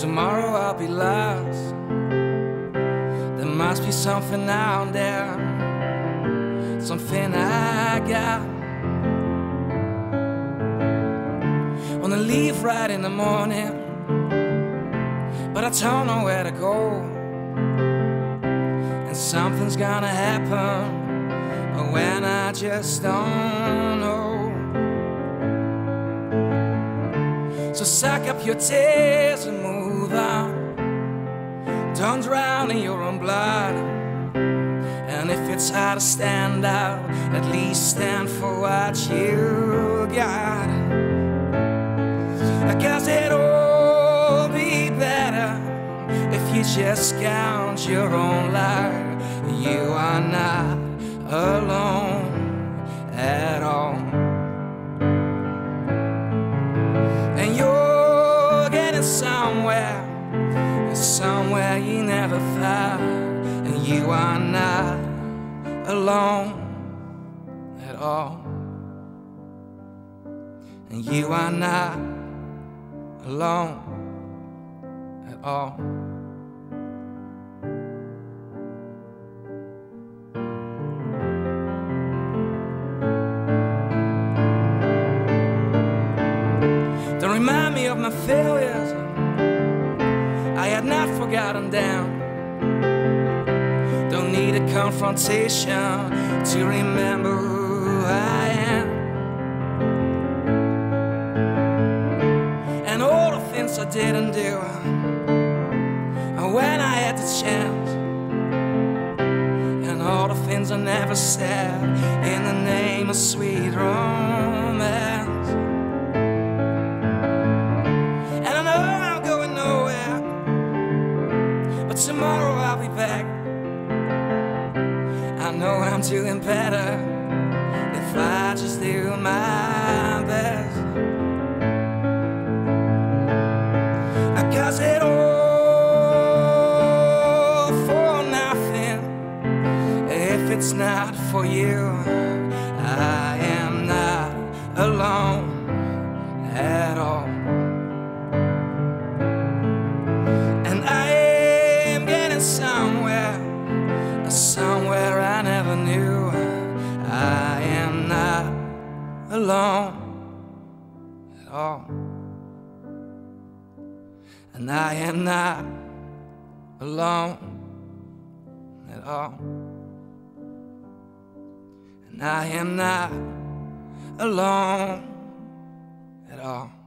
Tomorrow I'll be lost. There must be something out there, something I got. Wanna leave right in the morning, but I don't know where to go. And something's gonna happen when I just don't know. So suck up your tears and move on. Don't drown in your own blood. And if it's hard to stand out, at least stand for what you got. Cause it'll be better if you just count your own life. You are not alone getting somewhere, somewhere you never thought. And you are not alone at all. And you are not alone at all. My failures. I had not forgotten them. Don't need a confrontation to remember who I am. And all the things I didn't do uh, when I had the chance. And all the things I never said in the name of sweet romance. Better if I just do my best. I cause it all for nothing if it's not for you. I am not alone at all. And I am getting somewhere, somewhere alone at all. And I am not alone at all. And I am not alone at all.